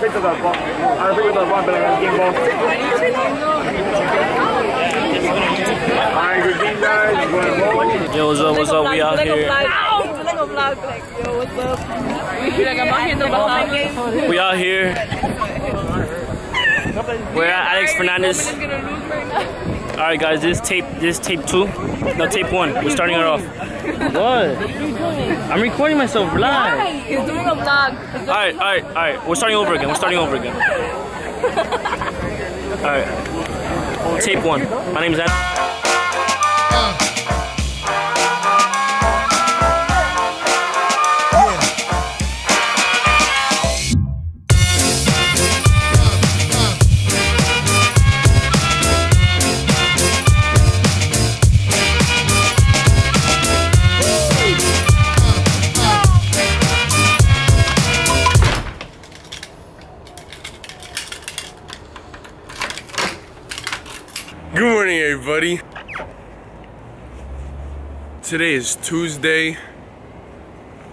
picked up that ball. I picked up that ball, but I got game ball. Alright, good game, guys. Yo, what's up? What's up? We out here. yo, what's up? We out here. We're at Alex Fernandez. All right, guys. This is tape. This is tape two. No, tape one. We're starting it off. What? I'm recording myself. Relax. He's doing a vlog. All right, all right, all right. We're starting over again. We're starting over again. All right. Tape one. My name's Ander. Everybody. Today is Tuesday.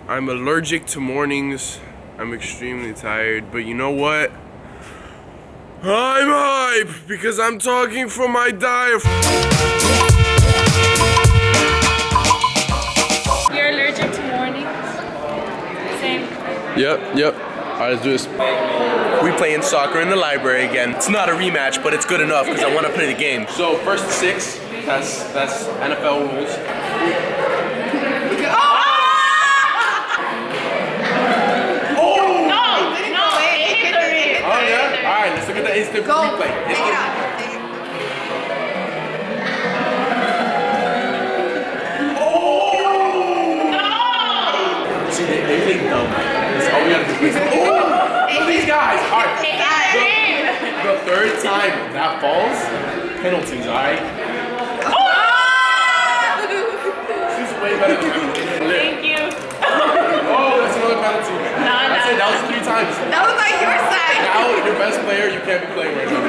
I'm allergic to mornings. I'm extremely tired, but you know what? I'm hype because I'm talking from my diaphragm. You're allergic to mornings? Same. Yep, yep. All right, let's do this. We playing soccer in the library again. It's not a rematch, but it's good enough because I want to play the game. So first six. That's that's NFL rules. Oh Oh! No, no, oh yeah. All right, let's look at the instant replay. Instant- third time that falls, penalties. All right. Ah! She's way better than me. Thank you. Oh, that's another penalty. Nah, That's nah. it. That was three times. That was like your side. Now your best player, you can't be playing right now.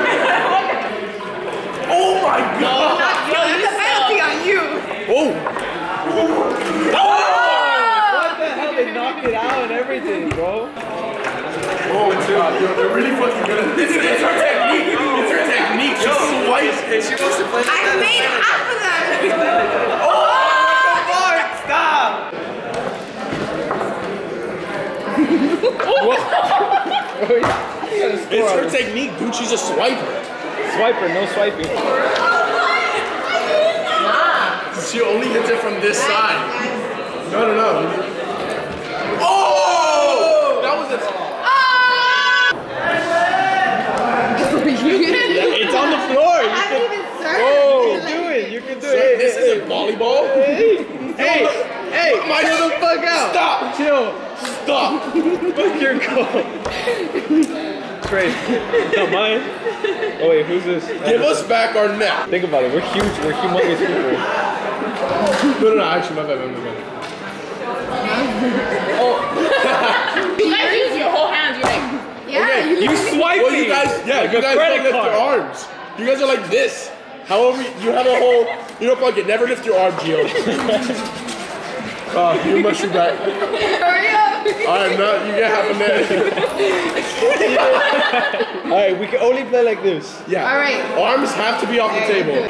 oh my god. Yo, that's a penalty on you. Oh. They knocked it out and everything, bro. Oh, it's yo, they're really fucking good at this. It's, it's her technique. It's her technique. She swipes. And she wants to play. I made half of them. Oh my god! Stop. It's her technique, dude. She's a swiper. Swiper, no swiping. Oh, she only hits it from this side. No, no, no. Oh! That was a. It's on the floor. You I can, didn't even serve. oh, do it. You can do it. This Hey, isn't volleyball. hey, hey, hey, My- chill the fuck out. Stop. Chill. Stop. Fuck your goal. Trey, it's not mine. Oh wait, who's this? Give us back our net. Think about it. We're huge. We're humongous people. No, no, no. Actually, my bad, my bad, my bad. You guys use your whole hand. You're like, Yeah, you You swiping? Well, you guys, yeah, Like you guys credit don't lift your card. arms. You guys are like this. However, you have a whole, you know, fuck it, never lift your arm, Gio. Oh, you must be back. hurry up. Alright, now you get half a net. All right, we can only play like this. Yeah. All right. Arms have to be off the table.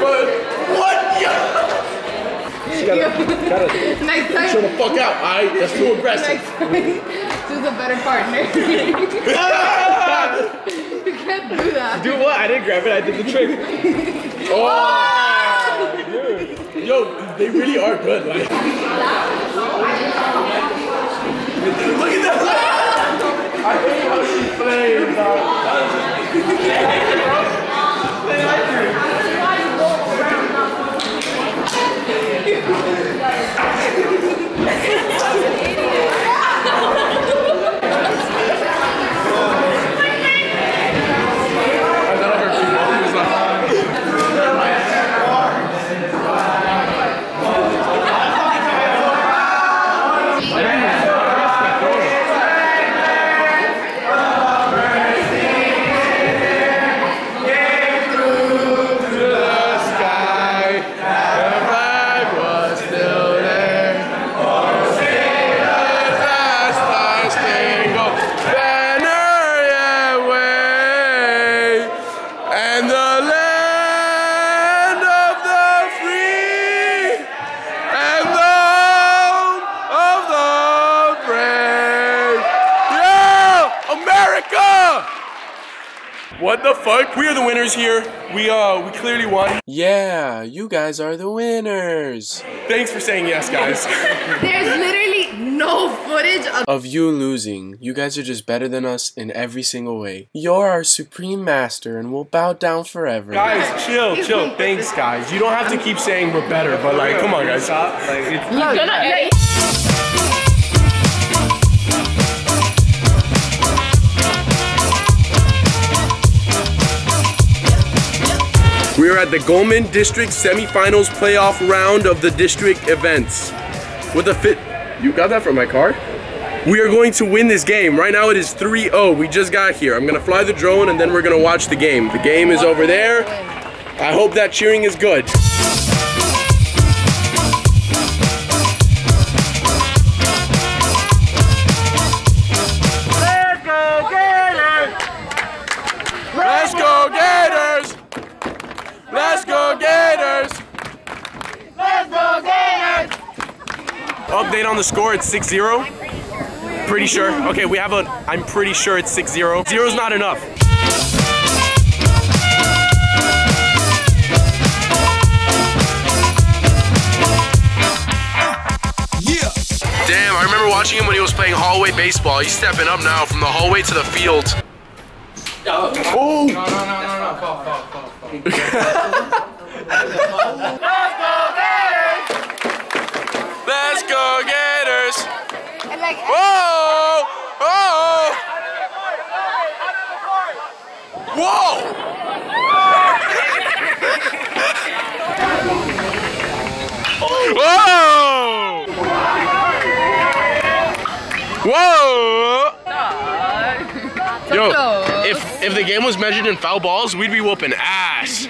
But what? Yeah. You gotta, gotta Next Chill time. the fuck out, alright? That's too aggressive. Next time. Choose a better partner. you can't do that. do what? I didn't grab it. I did the trick. Oh, oh! Yo, they really are good. Like, look at that. I hate how she plays. Uh. What the fuck? We are the winners here. We uh we clearly won. Yeah, you guys are the winners. Thanks for saying yes, guys. There's literally no footage of Of you losing, you guys are just better than us in every single way. You're our supreme master and we'll bow down forever. guys, chill, chill. Thanks, guys. You don't have to keep saying we're better, but like, come on, guys. We are at the Goleman District Semifinals playoff round of the district events. With a fit, you got that from my car? We are going to win this game. Right now it is 3-0. We just got here. I'm gonna fly the drone and then we're gonna watch the game. The game is over there. I hope that cheering is good. Update on the score, it's 6-0. Pretty sure. Okay, we have a, I'm pretty sure it's 6-0. Zero's not enough. Yeah. Damn, I remember watching him when he was playing hallway baseball. He's stepping up now from the hallway to the field. Oh! Let's go Gators! Whoa! Whoa! Whoa! Whoa! Whoa! Yo, if if the game was measured in foul balls, we'd be whooping ass.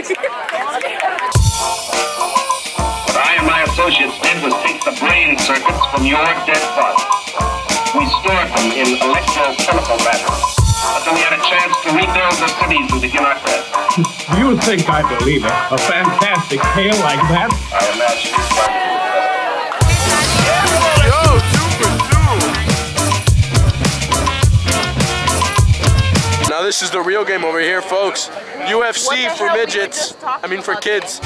Marlins! What I and my associates did was take the brain circuits from your dead body. We stored them in electrochemical batteries until we had a chance to rebuild the cities we begin our quest. You think I believe it? A fantastic tale like that? I imagine you find it Yo, two for. Now this is the real game over here, folks. UFC for midgets. I mean for kids.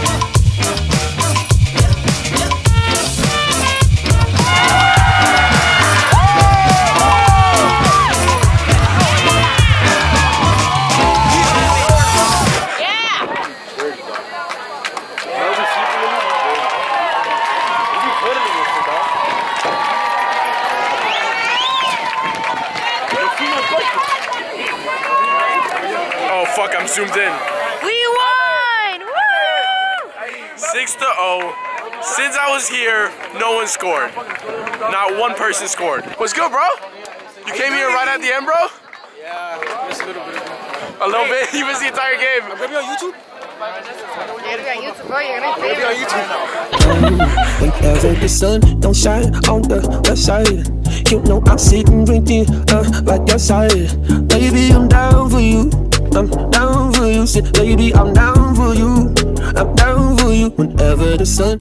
Fuck, I'm zoomed in. We won! Woo! Six to oh. Since I was here, no one scored. Not one person scored. What's good, bro? You came here right at the end, bro? Yeah, just a little bit. A little bit? You missed the entire game. I'm gonna be on YouTube. you're gonna be on YouTube, bro. You're gonna be famous. Whenever the sun don't shine on the west side, you know I'm sitting right there, uh, like your side. Baby, I'm down for you. I'm down for you. Say, baby, I'm down for you. I'm down for you. Whenever the sun